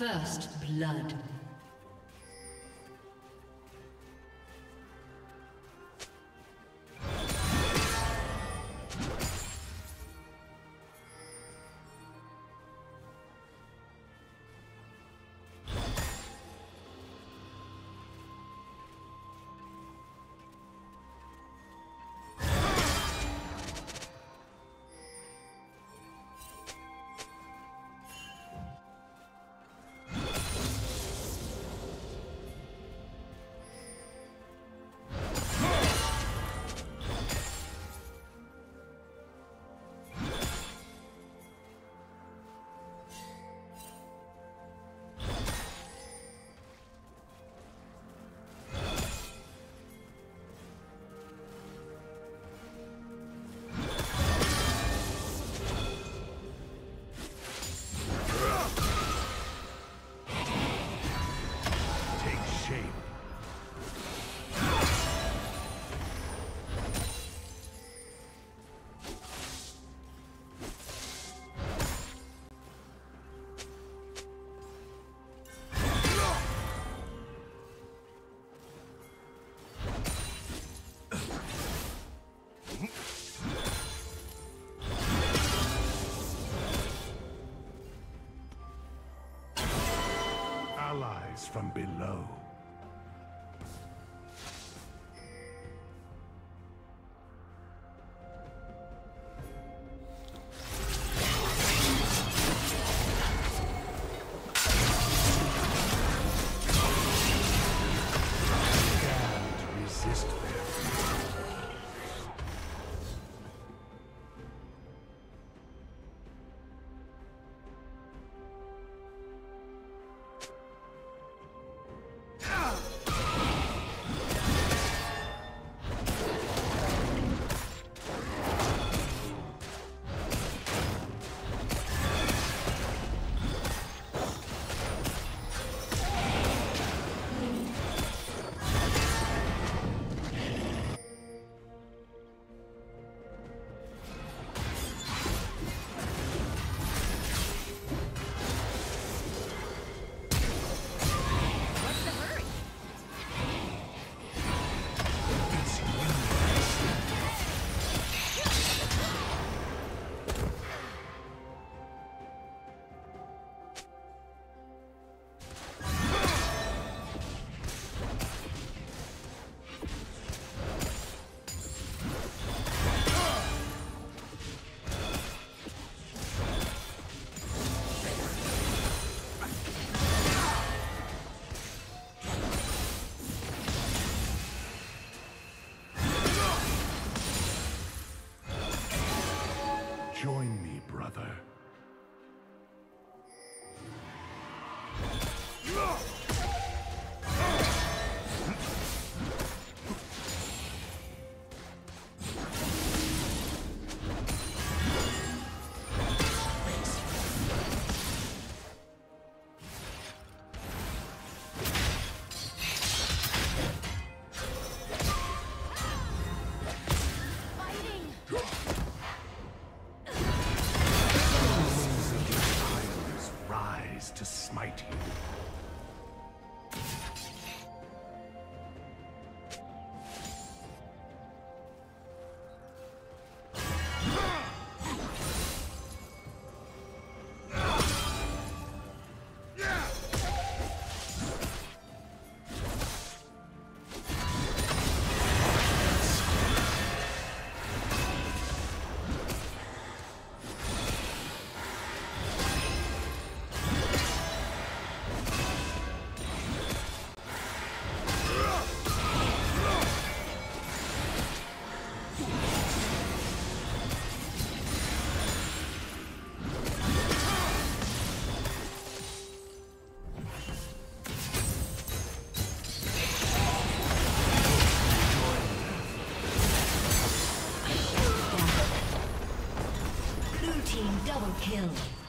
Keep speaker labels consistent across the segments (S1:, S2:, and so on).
S1: First blood.
S2: From below. mighty. Kill.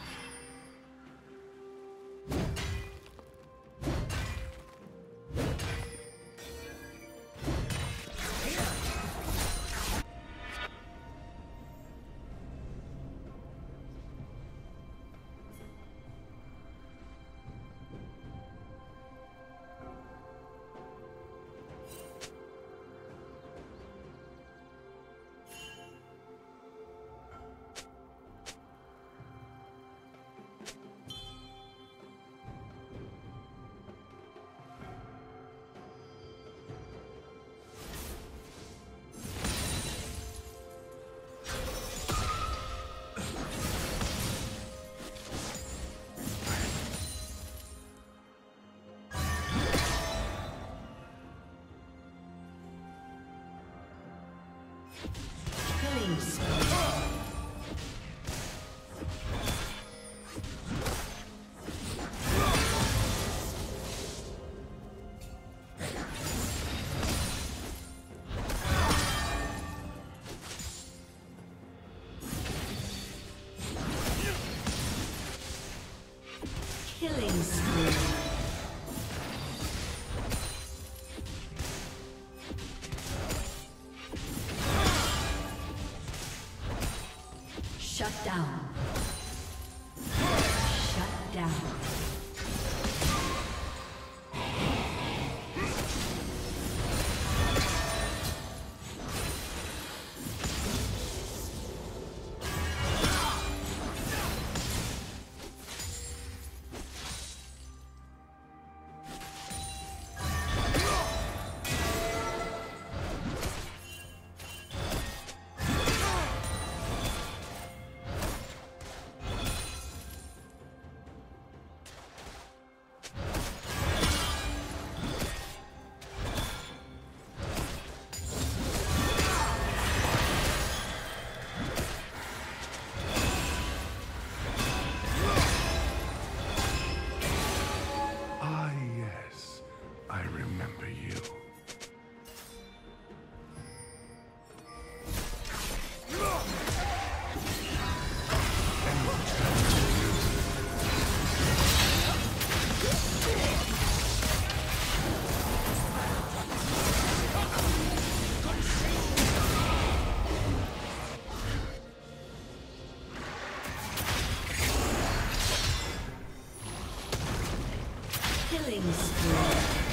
S1: Killing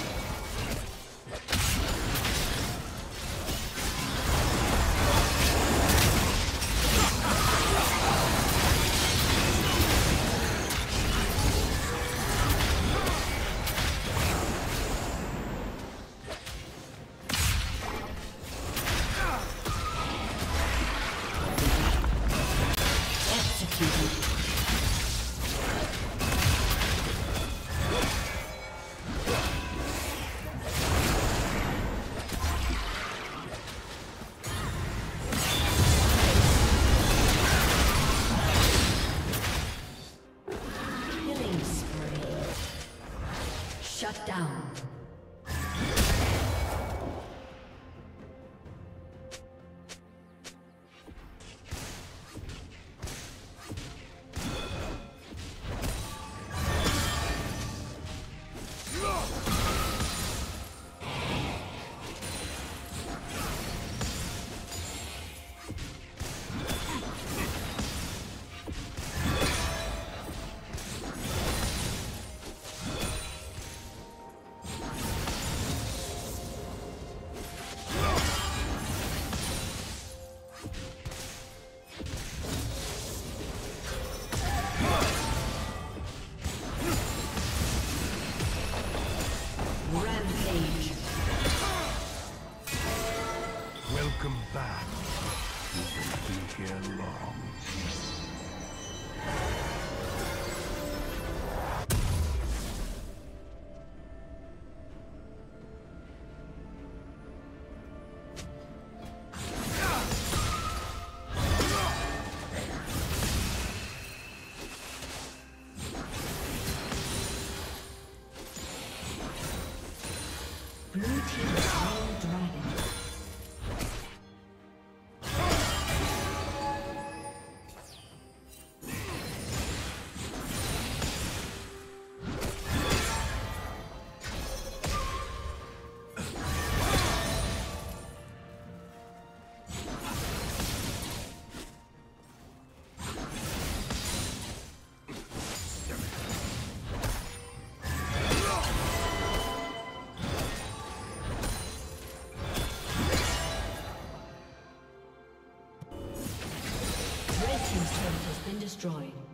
S3: destroyed.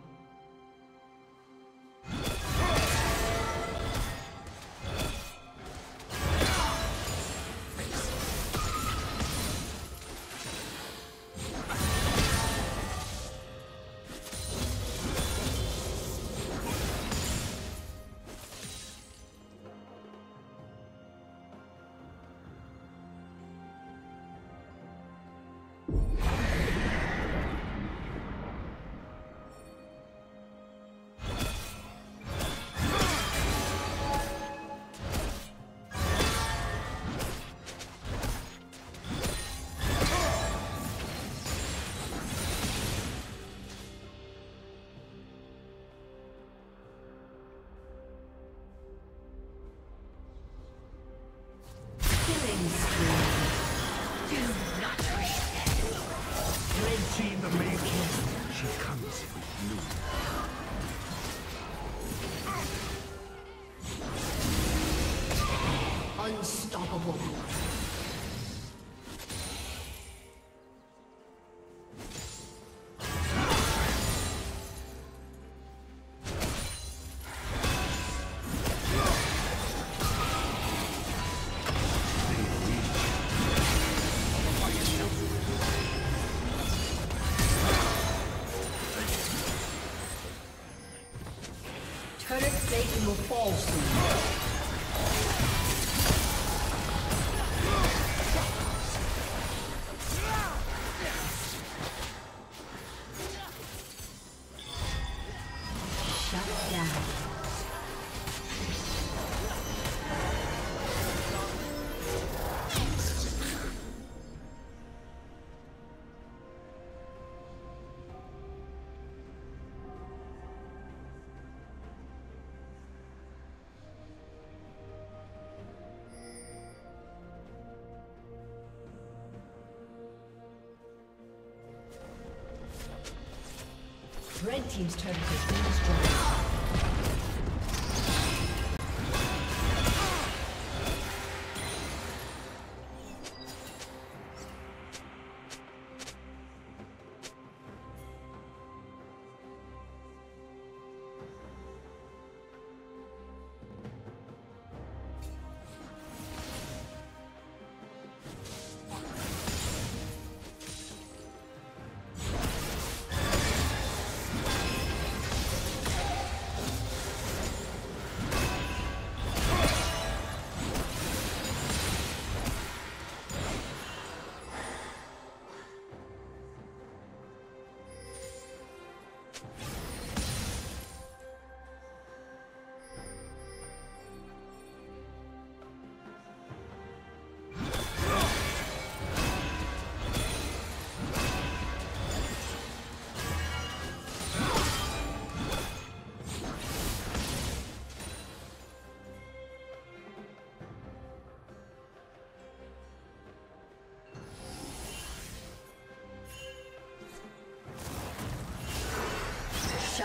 S1: Plate Team's turret has been destroyed.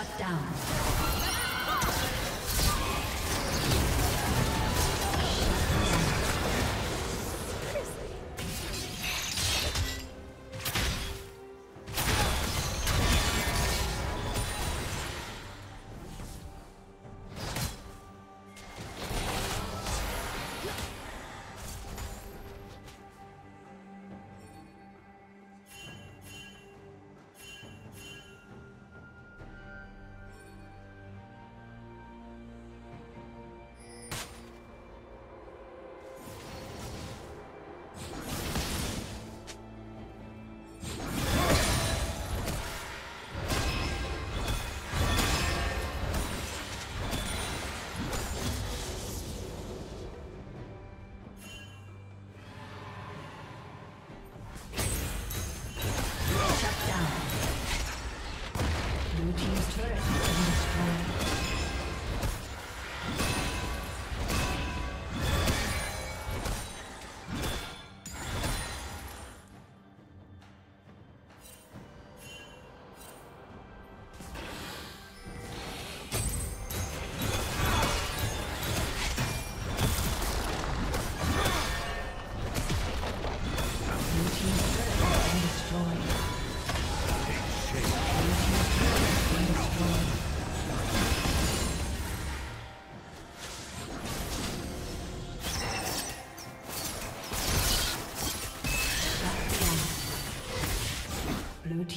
S1: Shut down.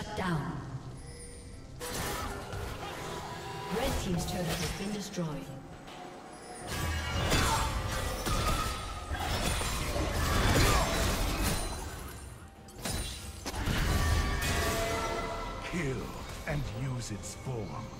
S1: Shut down. Red Team's turret has been destroyed.
S2: Kill and use its form.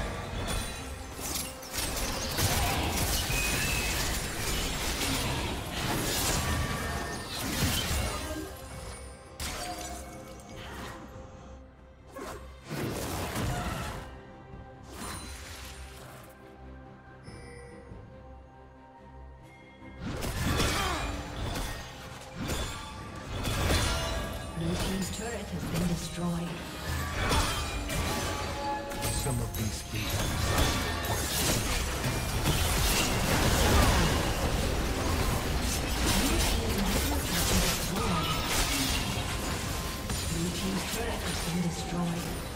S1: Been destroyed.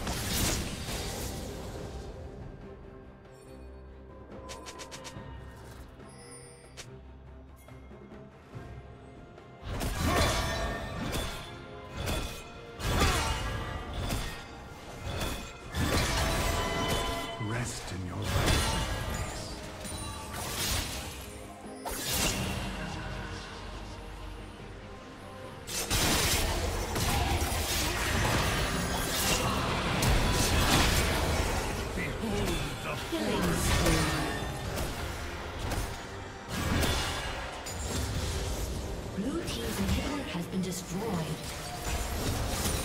S1: Destroyed.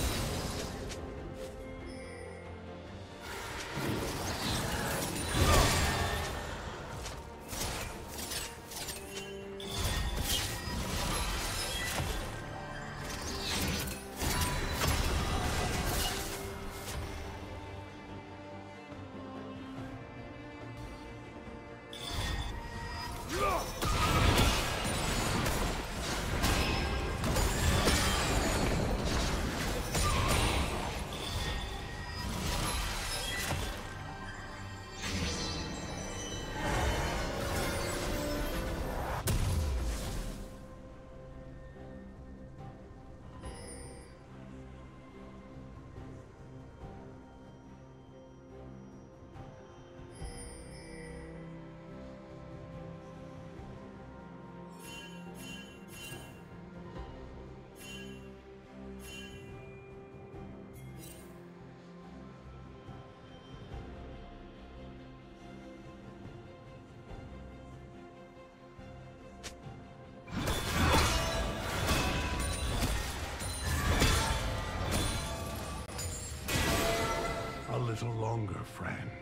S2: Longer, friend.